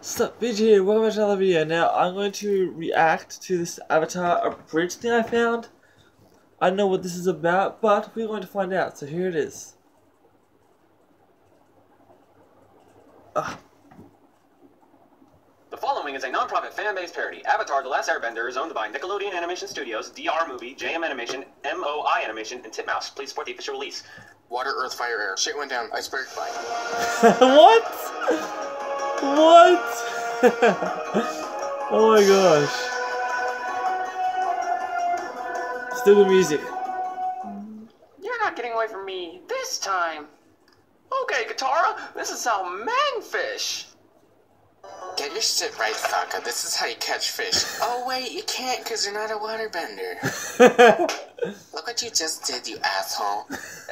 Sup, Vidge here, welcome back to another video. Now, I'm going to react to this Avatar Abridged thing I found. I don't know what this is about, but we're going to find out, so here it is. Ah, The following is a non-profit fan-based parody. Avatar: The Last Airbender is owned by Nickelodeon Animation Studios, DR Movie, JM Animation, MOI Animation, and Titmouse. Please support the official release. Water, earth, fire, air. Shit went down. Iceberg, fine. what? What? oh my gosh. Still good music. You're not getting away from me this time. Okay, Katara, this is how men fish. Get your shit right, Sokka. This is how you catch fish. Oh, wait, you can't because you're not a waterbender. Look what you just did, you asshole.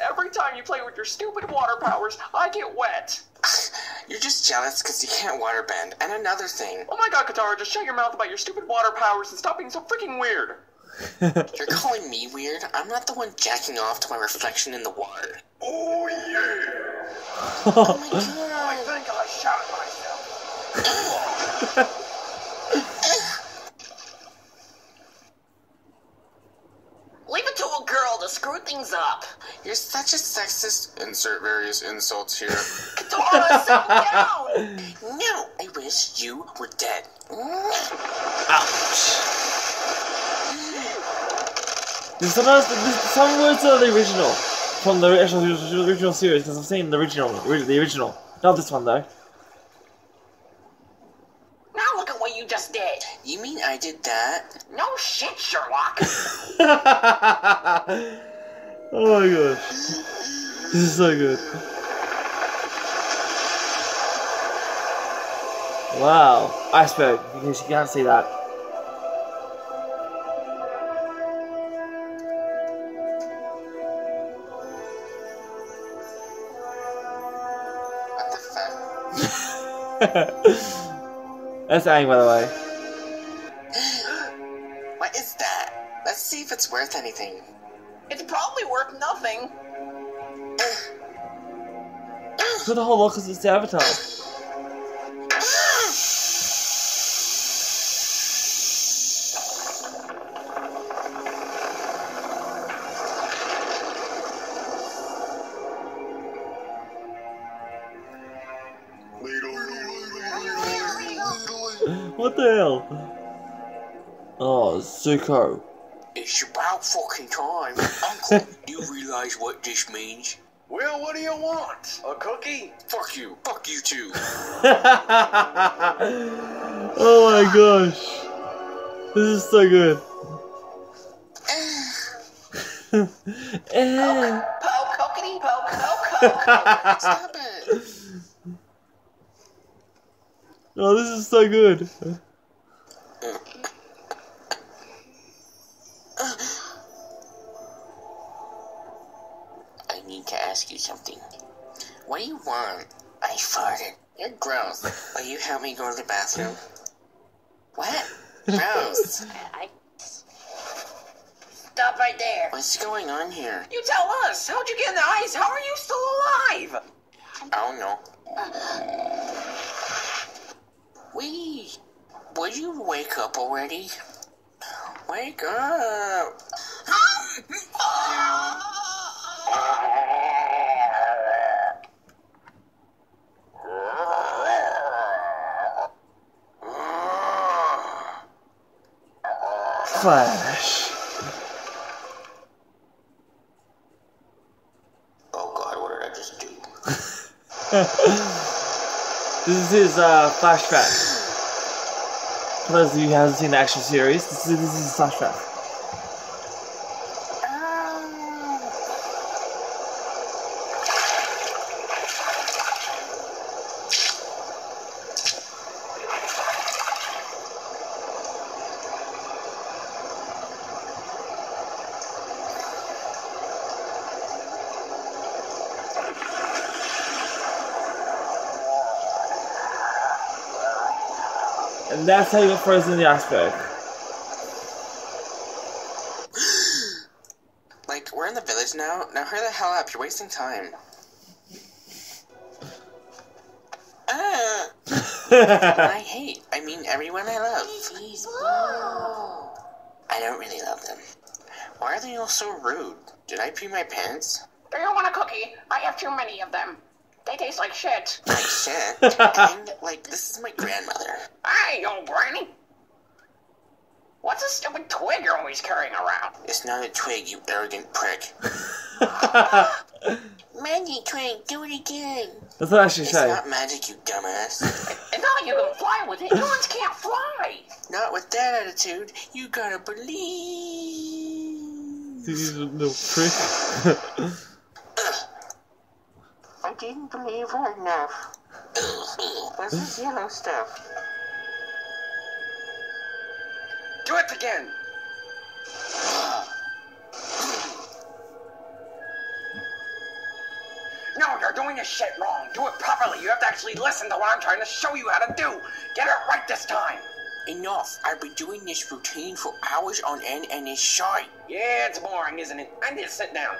Every time you play with your stupid water powers, I get wet. You're just jealous because you can't waterbend. And another thing, Oh my god, Katara, just shut your mouth about your stupid water powers and stop being so freaking weird. you're calling me weird? I'm not the one jacking off to my reflection in the water. Oh yeah. Oh my god. think I shot myself. Leave it to a girl to screw things up. You're such a sexist. Insert various insults here. Dora, settle down. no, I wish you were dead. Ouch. There's sometimes there's some words are the original from the actual original series because I've seen the original, the original, not this one though. Now look at what you just did. You mean I did that? No shit, Sherlock. oh my gosh, this is so good. Wow, iceberg because you can't see that. That's Aang, by the way. What is that? Let's see if it's worth anything. it's probably worth nothing. Put the whole lot because it's the Avatar. What the hell? Oh, Zuko. It's about fucking time. Uncle, do you realize what this means? Well, what do you want? A cookie? Fuck you. Fuck you too. oh my gosh. This is so good. Eh. Poke, cookity, poke, poke, poke. Stop it. oh, this is so good. Ask you something. What do you want? I farted. You're gross. Will you help me go to the bathroom? What? Gross. I... Stop right there. What's going on here? You tell us. How'd you get in the ice? How are you still alive? I don't know. Wait. Would you wake up already? Wake up. Um, Flash. Oh god, what did I just do? This is his uh, flashback. For those of you who haven't seen the actual series, this is, this is his flashback. And that's how you get frozen in the iceberg. Like, we're in the village now. Now hurry the hell up. You're wasting time. Ah! I hate. I mean, everyone I love. Please, I don't really love them. Why are they all so rude? Did I pee my pants? Do you want a cookie? I have too many of them. They taste like shit. Like shit. and, like, this is my grandmother. Hey, old granny. What's a stupid twig you're always carrying around? It's not a twig, you arrogant prick. Magic twig, do it again. That's what I should It's say. not magic, you dumbass. It's not like you can fly with it. Humans can't fly. not with that attitude. You gotta believe. This is a little prick. I didn't believe her enough. What's this yellow stuff? Do it again. No, you're doing this shit wrong. Do it properly. You have to actually listen to what I'm trying to show you how to do. Get it right this time. Enough. I've been doing this routine for hours on end and it's shite. Yeah, it's boring, isn't it? I need to sit down.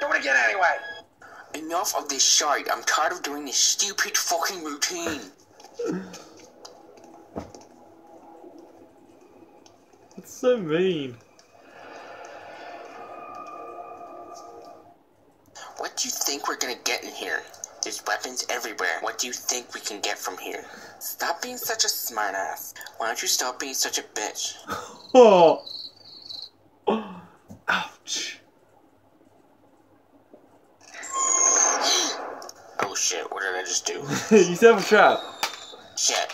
Do it again anyway. Enough of this shite. I'm tired of doing this stupid fucking routine. It's so mean. What do you think we're gonna get in here? There's weapons everywhere. What do you think we can get from here? Stop being such a smartass. Why don't you stop being such a bitch? Oh. Ouch. Oh shit, what did I just do? you set up a trap. shit.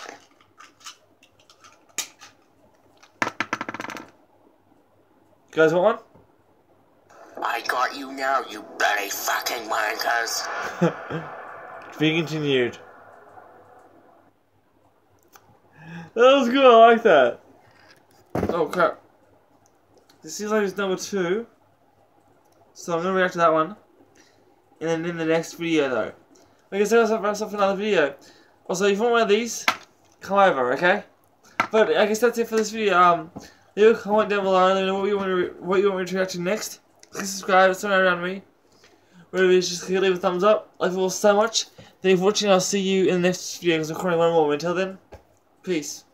You guys want one? I got you now, you bloody fucking wankers. To be continued. That was good, I like that. Oh crap. This seems like it's number two. So I'm gonna react to that one. And then in the next video though. Like I said, I'll wrap up another video. Also, if you want one of these, come over, okay? But I guess that's it for this video. Um, leave a comment down below let me know what you want what you want me to react to next. Click subscribe, it's somewhere around me. Whatever it is, just leave a thumbs up. I love you all so much. Thank you for watching. I'll see you in the next video because I'm recording one more. Until then, peace.